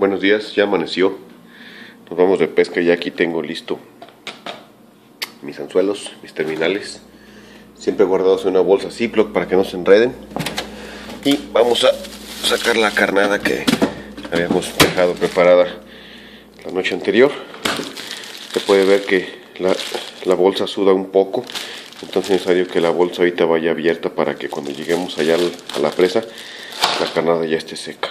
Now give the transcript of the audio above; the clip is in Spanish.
Buenos días, ya amaneció. Nos vamos de pesca y aquí tengo listo mis anzuelos, mis terminales. Siempre guardados en una bolsa Ziploc para que no se enreden. Y vamos a sacar la carnada que habíamos dejado preparada la noche anterior. Se puede ver que la, bolsa suda un poco. Entonces es necesario que la bolsa ahorita vaya abierta para que cuando lleguemos allá a la presa la carnada ya esté seca.